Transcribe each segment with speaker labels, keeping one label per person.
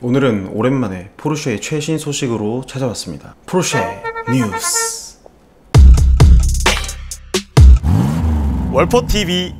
Speaker 1: 오늘은 오랜만에 포르쉐의 최신 소식으로 찾아왔습니다. 포르쉐 뉴스.
Speaker 2: 월포 TV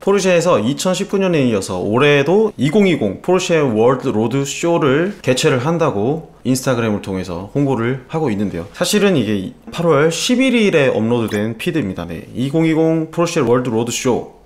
Speaker 1: 포르쉐에서 2019년에 이어서 올해도 2020 포르쉐 World Road Show를 개최를 한다고 인스타그램을 통해서 홍보를 하고 있는데요. 사실은 이게 8월 11일에 업로드된 feed입니다. 네. 2020 포르쉐 World Road Show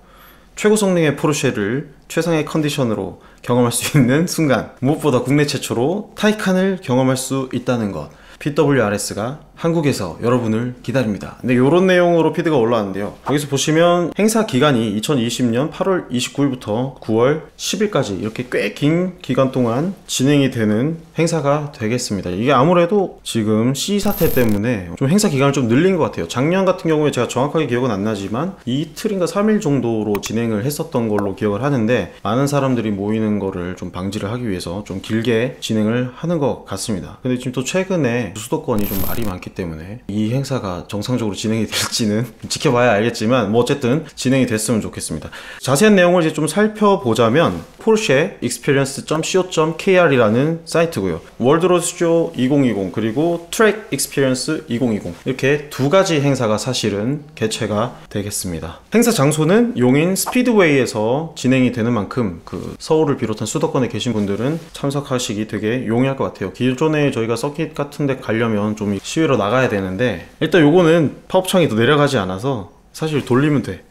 Speaker 1: 최고 성능의 포르쉐를 최상의 컨디션으로 경험할 수 있는 순간 무엇보다 국내 최초로 타이칸을 경험할 수 있다는 것. PWRS가 한국에서 여러분을 기다립니다. 근데 이런 내용으로 피드가 올라왔는데요. 여기서 보시면 행사 기간이 2020년 8월 29일부터 9월 10일까지 이렇게 꽤 긴 기간 동안 진행이 되는 행사가 되겠습니다. 이게 아무래도 지금 C 사태 때문에 좀 행사 기간을 좀 늘린 것 같아요. 작년 같은 경우에 제가 정확하게 기억은 안 나지만 이틀인가 3일 정도로 진행을 했었던 걸로 기억을 하는데 많은 사람들이 모이는 거를 좀 방지를 하기 위해서 좀 길게 진행을 하는 것 같습니다. 근데 지금 또 최근에 수도권이 좀 말이 많기 때문에 이 행사가 정상적으로 진행이 될지는 지켜봐야 알겠지만 뭐 어쨌든 진행이 됐으면 좋겠습니다. 자세한 내용을 이제 좀 살펴보자면 포르쉐 experience.co.kr이라는 사이트고요. World Road Show 2020 그리고 Track Experience 2020 이렇게 두 가지 행사가 사실은 개최가 되겠습니다. 행사 장소는 용인 스피드웨이에서 진행이 되는 만큼 그 서울을 비롯한 수도권에 계신 분들은 참석하시기 되게 용이할 것 같아요. 기존에 저희가 서킷 같은 데 가려면 좀 시외로 나가야 되는데 일단 요거는 팝업창이 또 내려가지 않아서 사실 돌리면 돼.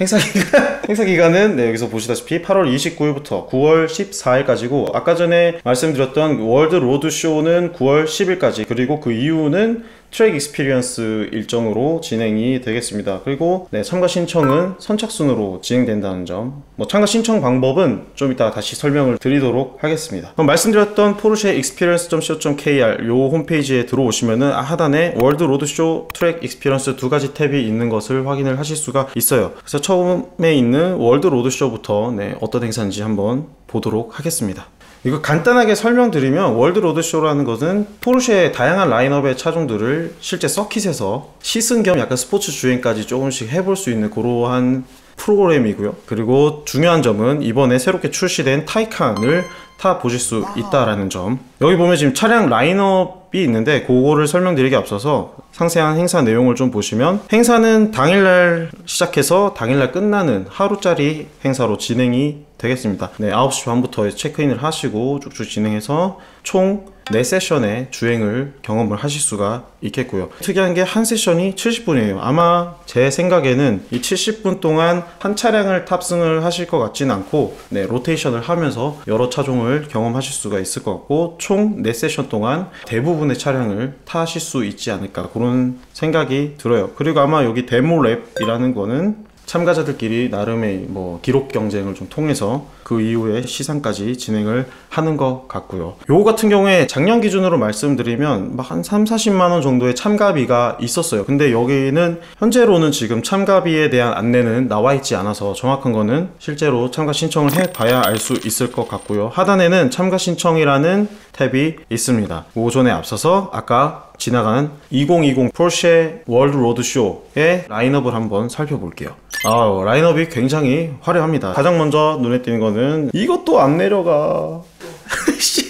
Speaker 1: 행사 기간 행사 기간은 네, 여기서 보시다시피 8월 29일부터 9월 14일까지고 아까 전에 말씀드렸던 World Road Show는 9월 10일까지 그리고 그 이후는 Track Experience 일정으로 진행이 되겠습니다. 그리고 네, 참가 신청은 선착순으로 진행된다는 점. 뭐 참가 신청 방법은 좀 이따 다시 설명을 드리도록 하겠습니다. 그럼 말씀드렸던 포르쉐 experience.co.kr 요 홈페이지에 들어오시면은 하단에 World Road Show Track Experience 두 가지 탭이 있는 것을 확인을 하실 수가 있어요. 그래서 처음에 있는 World Road Show부터 네, 어떤 행사인지 한번 보도록 하겠습니다. 이거 간단하게 설명드리면 World Road Show라는 것은 포르쉐의 다양한 라인업의 차종들을 실제 서킷에서 시승 겸 약간 스포츠 주행까지 조금씩 해볼 수 있는 그러한 프로그램이고요. 그리고 중요한 점은 이번에 새롭게 출시된 타이칸을 타 보실 수 있다라는 점. 여기 보면 지금 차량 라인업이 있는데 그거를 설명드리기 앞서서 상세한 행사 내용을 좀 보시면 행사는 당일날 시작해서 당일날 끝나는 하루짜리 행사로 진행이 되겠습니다. 네, 9시 반부터 체크인을 하시고 쭉쭉 진행해서 총 4세션의 주행을 경험을 하실 수가 있겠고요. 특이한 게 한 세션이 70분이에요. 아마 제 생각에는 이 70분 동안 한 차량을 탑승을 하실 것 같진 않고 네, 로테이션을 하면서 여러 차종을 경험하실 수가 있을 것 같고 총 4세션 동안 대부분의 차량을 타실 수 있지 않을까 그런 생각이 들어요. 그리고 아마 여기 demo lap이라는 거는 참가자들끼리 나름의 뭐 기록 경쟁을 좀 통해서 그 이후에 시상까지 진행을 하는 것 같고요. 요 같은 경우에 작년 기준으로 말씀드리면 한 3, 40만 원 정도의 참가비가 있었어요. 근데 여기는 현재로는 지금 참가비에 대한 안내는 나와 있지 않아서 정확한 거는 실제로 참가 신청을 해 봐야 알 수 있을 것 같고요. 하단에는 참가 신청이라는 탭이 있습니다. 오전에 앞서서 아까 지나간 2020 포르쉐 World Road Show의 라인업을 한번 살펴볼게요. 아, 라인업이 굉장히 화려합니다. 가장 먼저 눈에 띄는 거는 이것도 안 내려가.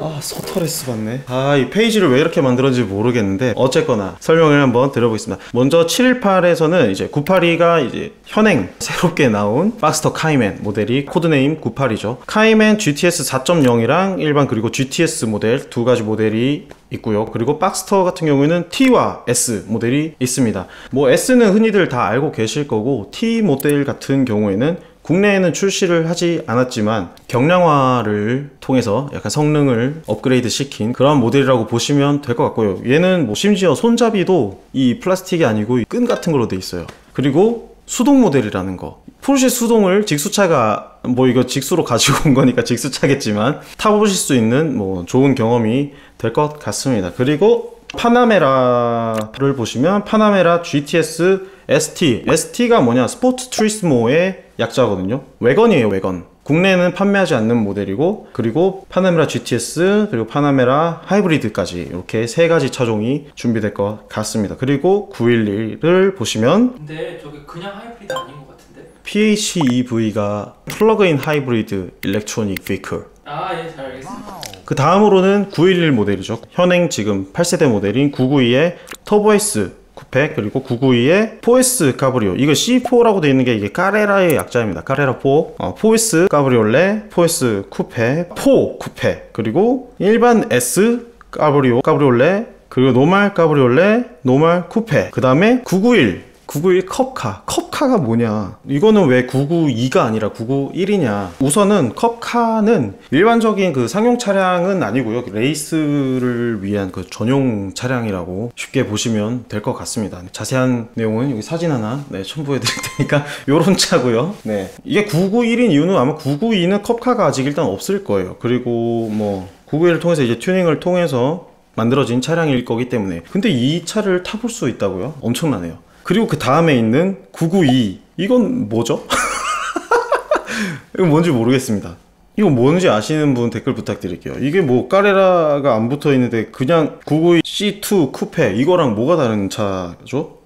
Speaker 1: 아 서터레스 받네 아 이 페이지를 왜 이렇게 만들었는지 모르겠는데 어쨌거나 설명을 한번 드려보겠습니다 먼저 718에서는 이제 982가 이제 현행 새롭게 나온 박스터 카이맨 모델이 code name 982죠 카이맨 GTS 4.0이랑 일반 그리고 GTS 모델 두 가지 모델이 있고요. 그리고 박스터 같은 경우에는 T와 S 모델이 있습니다. 뭐 S는 흔히들 다 알고 계실 거고 T 모델 같은 경우에는 국내에는 출시를 하지 않았지만 경량화를 통해서 약간 성능을 업그레이드 시킨 그런 모델이라고 보시면 될 것 같고요. 얘는 뭐 심지어 손잡이도 이 플라스틱이 아니고 끈 같은 걸로 돼 있어요. 그리고 수동 모델이라는 거. 포르쉐 수동을 직수차가 뭐 이거 직수로 가지고 온 거니까 직수차겠지만 타보실 수 있는 뭐 좋은 경험이 될 것 같습니다. 그리고 파나메라를 보시면 파나메라 GTS ST ST가 뭐냐 스포츠 투리스모의 약자거든요. 왜건이에요, 왜건. 국내에는 판매하지 않는 모델이고 그리고 파나메라 GTS 그리고 파나메라 하이브리드까지 이렇게 세 가지 차종이 준비될 것 같습니다. 그리고 911을 보시면
Speaker 3: 근데 저게 그냥 하이브리드 아닌 것 같은데?
Speaker 1: PHEV가 plug-in hybrid electronic vehicle
Speaker 3: 아, 예, 잘 알겠습니다.
Speaker 1: 그 다음으로는 911 모델이죠. 현행 지금 8세대 모델인 992의 터보 S 쿠페 그리고 992의 4S 카브리오 이거 C4라고 되어 있는 게 이게 까레라의 약자입니다. 까레라 4 어, 4S 카브리올레 4S 쿠페 4 쿠페 그리고 일반 S 카브리오 카브리올레 그리고 normal 카브리올레 normal 쿠페 그 다음에 991 991 컵카. 컵카가 뭐냐? 이거는 왜 992가 아니라 991이냐? 우선은 cup car는 일반적인 그 상용 차량은 아니고요. 레이스를 위한 그 전용 차량이라고 쉽게 보시면 될 것 같습니다. 자세한 내용은 여기 사진 하나 네, 첨부해 드릴 테니까 요런 차고요. 네. 이게 991인 이유는 아마 992는 컵카가 아직 일단 없을 거예요. 그리고 뭐 991을 통해서 이제 튜닝을 통해서 만들어진 차량일 거기 때문에 근데 이 차를 타볼 수 있다고요? 엄청나네요. 그리고 그 다음에 있는 992 이건 뭐죠? 이건 뭔지 모르겠습니다. 이거 뭔지 아시는 분 댓글 부탁드릴게요. 이게 뭐 까레라가 안 붙어 있는데 그냥 992 C2 쿠페 이거랑 뭐가 다른 차죠?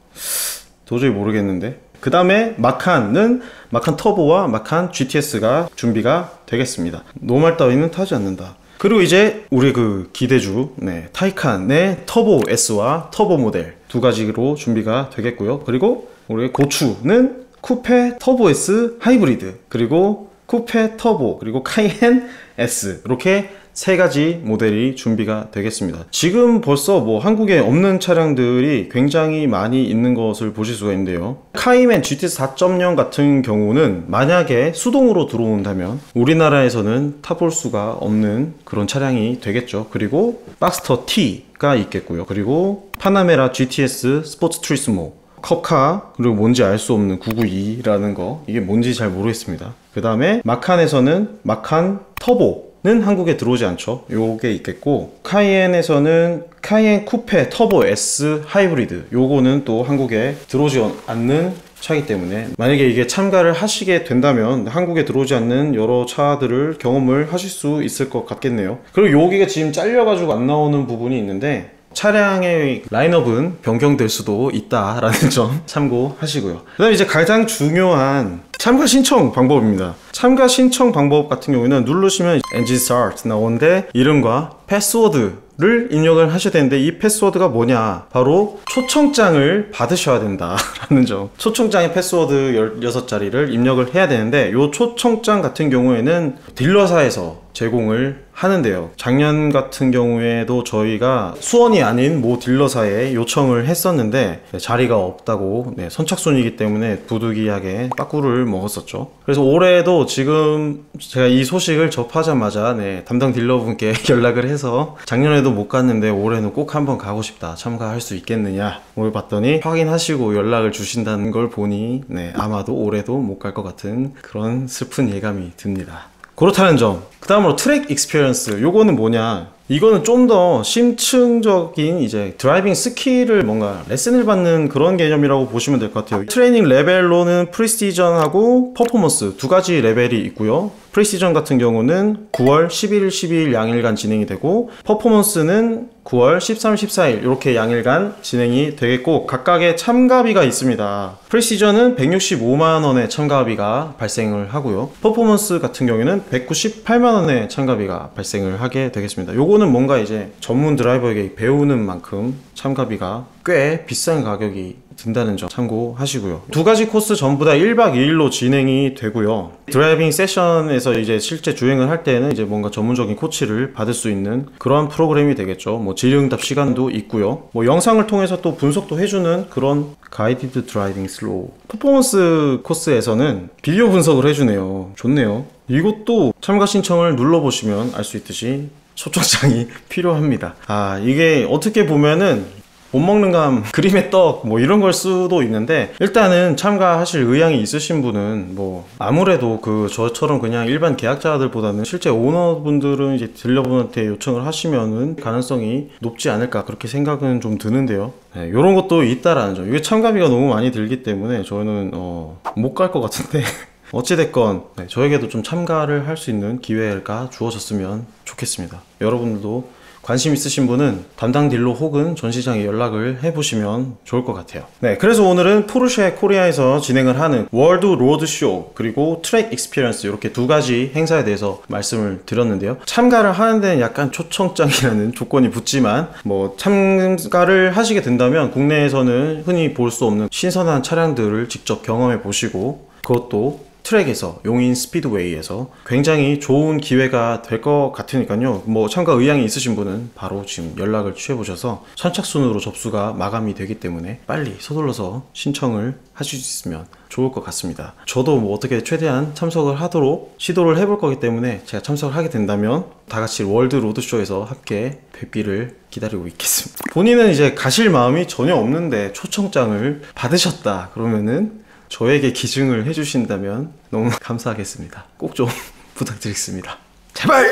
Speaker 1: 도저히 모르겠는데. 그 다음에 마칸은 마칸 터보와 마칸 GTS가 준비가 되겠습니다. 노말 따위는 타지 않는다. 그리고 이제 우리 그 기대주 네, 타이칸의 터보 S와 터보 모델 두 가지로 준비가 되겠고요. 그리고 우리 고추는 쿠페 터보 S 하이브리드 그리고 쿠페 터보 그리고 카이엔 S 이렇게 세 가지 모델이 준비가 되겠습니다. 지금 벌써 뭐 한국에 없는 차량들이 굉장히 많이 있는 것을 보실 수가 있는데요. 카이맨 GTS 4.0 같은 경우는 만약에 수동으로 들어온다면 우리나라에서는 타볼 수가 없는 그런 차량이 되겠죠. 그리고 박스터 T가 있겠고요. 그리고 파나메라 GTS 스포츠 투리스모 cup car 그리고 뭔지 알 수 없는 992라는 거 이게 뭔지 잘 모르겠습니다. 그 다음에 마칸에서는 마칸 터보 는 한국에 들어오지 않죠. 요게 있겠고 카이엔에서는 카이엔 쿠페 터보 S 하이브리드 요거는 또 한국에 들어오지 않는 차이기 때문에 만약에 이게 참가를 하시게 된다면 한국에 들어오지 않는 여러 차들을 경험을 하실 수 있을 것 같겠네요. 그리고 여기가 지금 잘려가지고 안 나오는 부분이 있는데 차량의 라인업은 변경될 수도 있다라는 점 참고하시고요. 그 다음에 이제 가장 중요한 참가 신청 방법입니다. 참가 신청 방법 같은 경우에는 누르시면 엔진 스타트 나오는데 이름과 패스워드 를 입력을 하셔야 되는데 이 패스워드가 뭐냐 바로 초청장을 받으셔야 된다라는 점 초청장의 패스워드 16자리를 입력을 해야 되는데 이 초청장 같은 경우에는 딜러사에서 제공을 하는데요. 작년 같은 경우에도 저희가 수원이 아닌 모 딜러사에 요청을 했었는데 네, 자리가 없다고 네, 선착순이기 때문에 부득이하게 빠꾸를 먹었었죠. 그래서 올해도 지금 제가 이 소식을 접하자마자 네, 담당 딜러분께 연락을 해서 작년에도 못 갔는데 올해는 꼭 한번 가고 싶다. 참가할 수 있겠느냐 물어봤더니 확인하시고 연락을 주신다는 걸 보니 네, 아마도 올해도 못 갈 것 같은 그런 슬픈 예감이 듭니다. 그렇다는 점. 그 다음으로 Track Experience. 요거는 뭐냐. 이거는 좀 더 심층적인 이제 드라이빙 스킬을 뭔가 레슨을 받는 그런 개념이라고 보시면 될 것 같아요. 트레이닝 레벨로는 precision하고 퍼포먼스 두 가지 레벨이 있고요. precision 같은 경우는 9월 11일, 12일 양일간 진행이 되고 퍼포먼스는 9월 13, 14일 이렇게 양일간 진행이 되겠고 각각의 참가비가 있습니다. precision은 165만 원의 참가비가 발생을 하고요. 퍼포먼스 같은 경우에는 198만 원의 참가비가 발생을 하게 되겠습니다. 요거는 뭔가 이제 전문 드라이버에게 배우는 만큼 참가비가 꽤 비싼 가격이 든다는 점 참고하시고요. 두 가지 코스 전부 다 1박 2일로 진행이 되고요. 드라이빙 세션에서 이제 실제 주행을 할 때는 이제 뭔가 전문적인 코치를 받을 수 있는 그런 프로그램이 되겠죠. 뭐 질의응답 시간도 있고요. 뭐 영상을 통해서 또 분석도 해주는 그런 guided driving slalom. 퍼포먼스 코스에서는 비디오 분석을 해주네요. 좋네요. 이것도 참가 신청을 눌러보시면 알 수 있듯이 초청장이 필요합니다. 아, 이게 어떻게 보면은 못 먹는 감, 그림의 떡, 뭐 이런 걸 수도 있는데, 일단은 참가하실 의향이 있으신 분은, 뭐, 아무래도 그 저처럼 그냥 일반 계약자들보다는 실제 오너분들은 이제 딜러분한테 요청을 하시면은 가능성이 높지 않을까, 그렇게 생각은 좀 드는데요. 네, 요런 것도 있다라는 점. 이게 참가비가 너무 많이 들기 때문에 저는, 어, 못 갈 것 같은데. 어찌됐건 네, 저에게도 좀 참가를 할 수 있는 기회가 주어졌으면 좋겠습니다. 여러분들도 관심 있으신 분은 담당 딜러 혹은 전시장에 연락을 해보시면 좋을 것 같아요. 네, 그래서 오늘은 포르쉐 코리아에서 진행을 하는 월드 로드 쇼 그리고 Track Experience 이렇게 두 가지 행사에 대해서 말씀을 드렸는데요. 참가를 하는 데는 약간 초청장이라는 조건이 붙지만 뭐 참가를 하시게 된다면 국내에서는 흔히 볼 수 없는 신선한 차량들을 직접 경험해 보시고 그것도 트랙에서 용인 스피드웨이에서 굉장히 좋은 기회가 될 것 같으니까요. 뭐 참가 의향이 있으신 분은 바로 지금 연락을 취해 보셔서 선착순으로 접수가 마감이 되기 때문에 빨리 서둘러서 신청을 하실 수 있으면 좋을 것 같습니다. 저도 뭐 어떻게 최대한 참석을 하도록 시도를 해볼 거기 때문에 제가 참석을 하게 된다면 다 같이 월드 로드쇼에서 함께 뵙기를 기다리고 있겠습니다. 본인은 이제 가실 마음이 전혀 없는데 초청장을 받으셨다 그러면은 저에게 기증을 해주신다면 너무 감사하겠습니다. 꼭 좀 부탁드리겠습니다. 제발!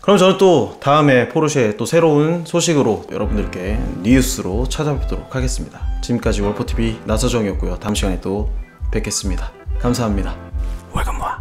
Speaker 1: 그럼 저는 또 다음에 포르쉐 또 새로운 소식으로 여러분들께 뉴스로 찾아뵙도록 하겠습니다. 지금까지 월포TV 나서정이었고요. 다음 시간에 또 뵙겠습니다. 감사합니다. 와.